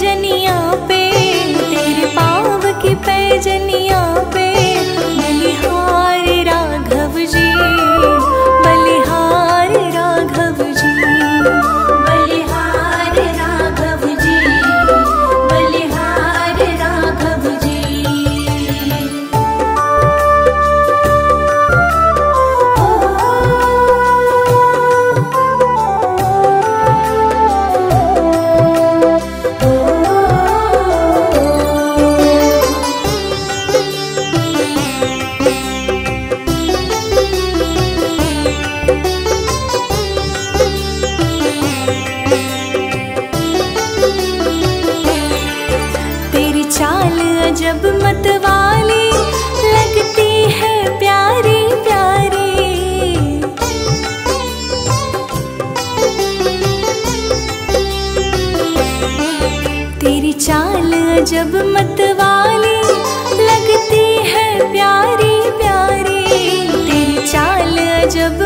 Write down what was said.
जनी जब मतवाली लगती है प्यारी प्यारी। तेरी चाल जब मतवाली लगती है प्यारी प्यारी। तेरी चाल जब